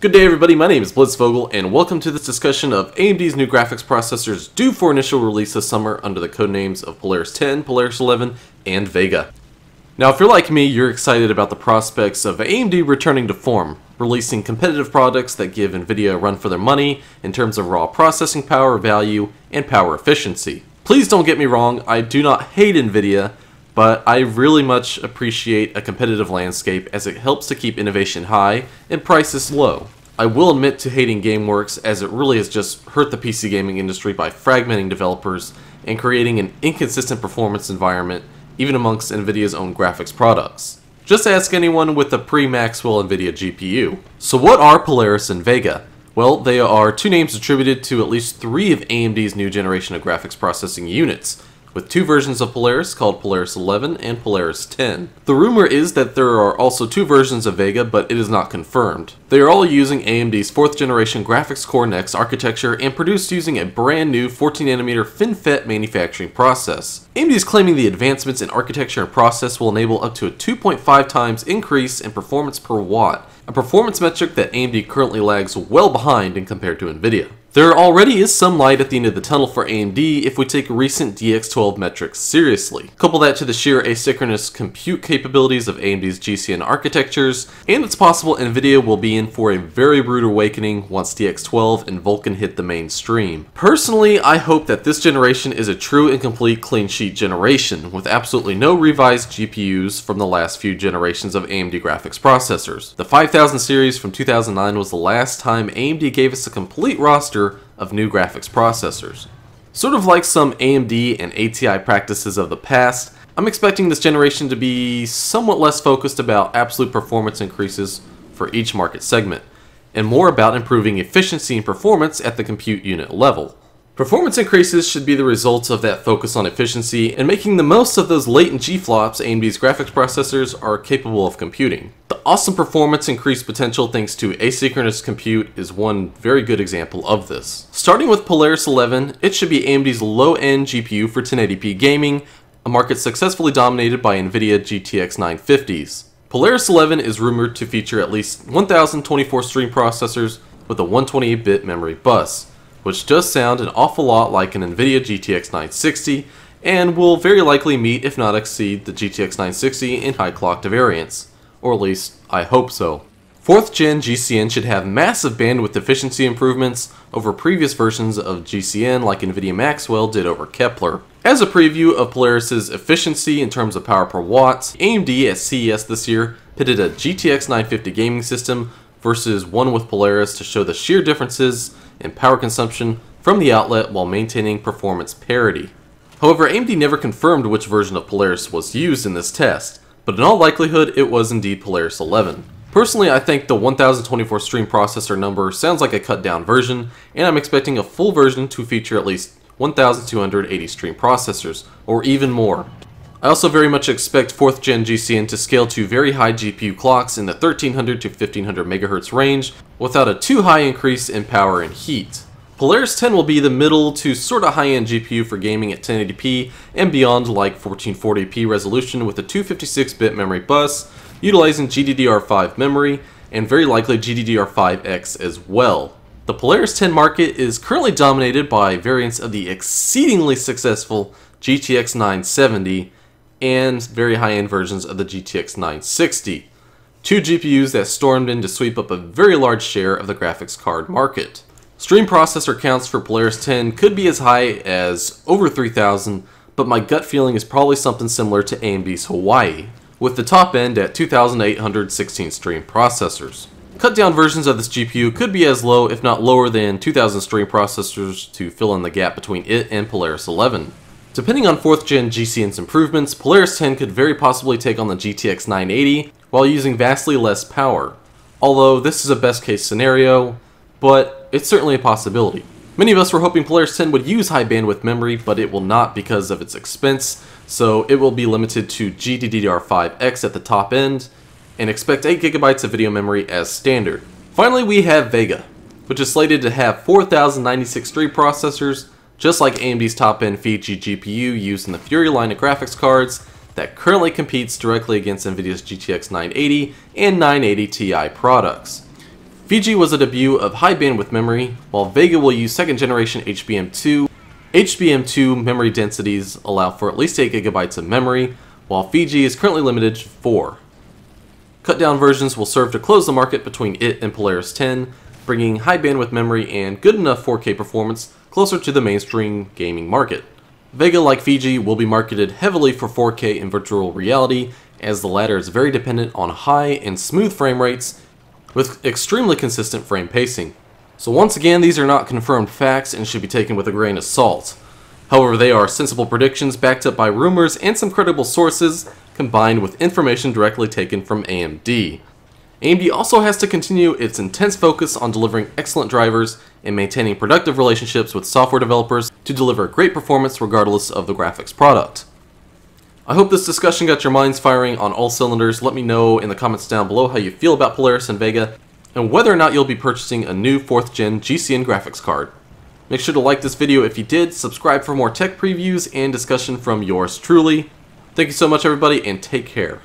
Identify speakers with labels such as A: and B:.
A: Good day everybody, my name is Blitzvogel, and welcome to this discussion of AMD's new graphics processors due for initial release this summer under the codenames of Polaris 10, Polaris 11, and Vega. Now if you're like me, you're excited about the prospects of AMD returning to form, releasing competitive products that give Nvidia a run for their money in terms of raw processing power, value, and power efficiency. Please don't get me wrong, I do not hate Nvidia, but I really much appreciate a competitive landscape as it helps to keep innovation high and prices low. I will admit to hating GameWorks as it really has just hurt the PC gaming industry by fragmenting developers and creating an inconsistent performance environment even amongst Nvidia's own graphics products. Just ask anyone with a pre-Maxwell Nvidia GPU. So what are Polaris and Vega? Well, they are two names attributed to at least three of AMD's new generation of graphics processing units, with two versions of Polaris called Polaris 11 and Polaris 10. The rumor is that there are also two versions of Vega, but it is not confirmed. They are all using AMD's 4th generation graphics core Next architecture and produced using a brand new 14nm FinFET manufacturing process. AMD is claiming the advancements in architecture and process will enable up to a 2.5 times increase in performance per watt, a performance metric that AMD currently lags well behind in compared to Nvidia. There already is some light at the end of the tunnel for AMD if we take recent DX12 metrics seriously. Couple that to the sheer asynchronous compute capabilities of AMD's GCN architectures, and it's possible Nvidia will be in for a very rude awakening once DX12 and Vulkan hit the mainstream. Personally, I hope that this generation is a true and complete clean sheet generation, with absolutely no revised GPUs from the last few generations of AMD graphics processors. The 5000 series from 2009 was the last time AMD gave us a complete roster of new graphics processors. Sort of like some AMD and ATI practices of the past, I'm expecting this generation to be somewhat less focused about absolute performance increases for each market segment, and more about improving efficiency and performance at the compute unit level. Performance increases should be the result of that focus on efficiency and making the most of those latent G-flops AMD's graphics processors are capable of computing. The awesome performance increase potential thanks to asynchronous compute is one very good example of this. Starting with Polaris 11, it should be AMD's low-end GPU for 1080p gaming, a market successfully dominated by NVIDIA GTX 950s. Polaris 11 is rumored to feature at least 1024 stream processors with a 128-bit memory bus which does sound an awful lot like an NVIDIA GTX 960 and will very likely meet if not exceed the GTX 960 in high clock variance, or at least I hope so. 4th gen GCN should have massive bandwidth efficiency improvements over previous versions of GCN like NVIDIA Maxwell did over Kepler. As a preview of Polaris's efficiency in terms of power per watt, AMD at CES this year pitted a GTX 950 gaming system versus one with Polaris to show the sheer differences in power consumption from the outlet while maintaining performance parity. However, AMD never confirmed which version of Polaris was used in this test, but in all likelihood it was indeed Polaris 11. Personally, I think the 1024 stream processor number sounds like a cut down version, and I'm expecting a full version to feature at least 1280 stream processors, or even more. I also very much expect 4th gen GCN to scale to very high GPU clocks in the 1300 to 1500 MHz range without a too high increase in power and heat. Polaris 10 will be the middle to sorta high-end GPU for gaming at 1080p and beyond like 1440p resolution with a 256-bit memory bus, utilizing GDDR5 memory, and very likely GDDR5X as well. The Polaris 10 market is currently dominated by variants of the exceedingly successful GTX 970, and very high-end versions of the GTX 960. Two GPUs that stormed in to sweep up a very large share of the graphics card market. Stream processor counts for Polaris 10 could be as high as over 3000, but my gut feeling is probably something similar to AMD's Hawaii, with the top end at 2816 stream processors. Cut down versions of this GPU could be as low if not lower than 2000 stream processors to fill in the gap between it and Polaris 11. Depending on 4th gen GCN's improvements, Polaris 10 could very possibly take on the GTX 980 while using vastly less power. Although this is a best case scenario, but it's certainly a possibility. Many of us were hoping Polaris 10 would use high bandwidth memory, but it will not because of its expense, so it will be limited to GDDR5X at the top end, and expect 8GB of video memory as standard. Finally, we have Vega, which is slated to have 4096 stream processors, just like AMD's top-end Fiji GPU used in the Fury line of graphics cards that currently competes directly against NVIDIA's GTX 980 and 980 Ti products. Fiji was a debut of high bandwidth memory, while Vega will use second generation HBM2. HBM2 memory densities allow for at least 8 gigabytes of memory, while Fiji is currently limited to 4. Cut down versions will serve to close the market between it and Polaris 10, bringing high bandwidth memory and good enough 4K performance closer to the mainstream gaming market. Vega, like Fiji, will be marketed heavily for 4K and virtual reality, as the latter is very dependent on high and smooth frame rates with extremely consistent frame pacing. So once again, these are not confirmed facts and should be taken with a grain of salt. However, they are sensible predictions backed up by rumors and some credible sources, combined with information directly taken from AMD. AMD also has to continue its intense focus on delivering excellent drivers and maintaining productive relationships with software developers to deliver great performance regardless of the graphics product. I hope this discussion got your minds firing on all cylinders. Let me know in the comments down below how you feel about Polaris and Vega, and whether or not you'll be purchasing a new 4th gen GCN graphics card. Make sure to like this video if you did, subscribe for more tech previews and discussion from yours truly. Thank you so much everybody, and take care.